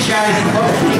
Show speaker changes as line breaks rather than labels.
stage,